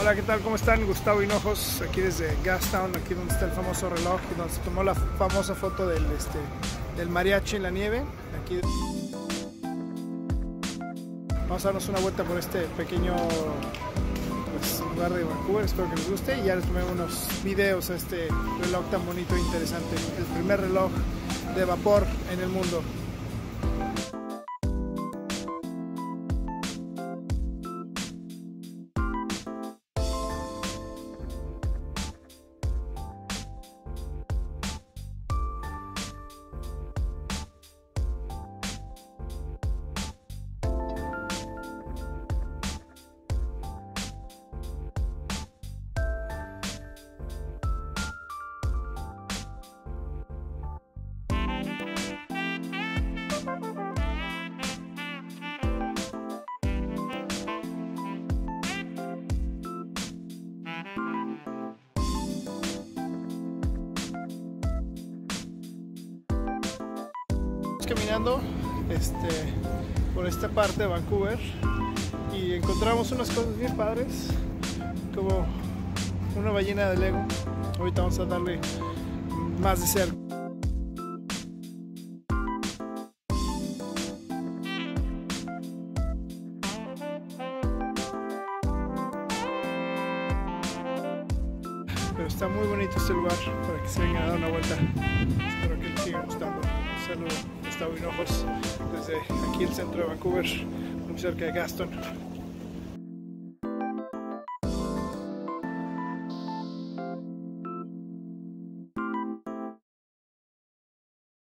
Hola, ¿qué tal? ¿Cómo están? Gustavo Hinojos, aquí desde Gastown, aquí donde está el famoso reloj, donde se tomó la famosa foto del, este, del mariachi en la nieve. Aquí vamos a darnos una vuelta por este pequeño pues, lugar de Vancouver, espero que les guste y ya les tomé unos videos a este reloj tan bonito e interesante, el primer reloj de vapor en el mundo. Caminando este, por esta parte de Vancouver y encontramos unas cosas bien padres como una ballena de Lego. Ahorita vamos a darle más de cerca. Pero está muy bonito este lugar para que se vengan a dar una vuelta. Desde aquí el centro de Vancouver, muy cerca de Gaston.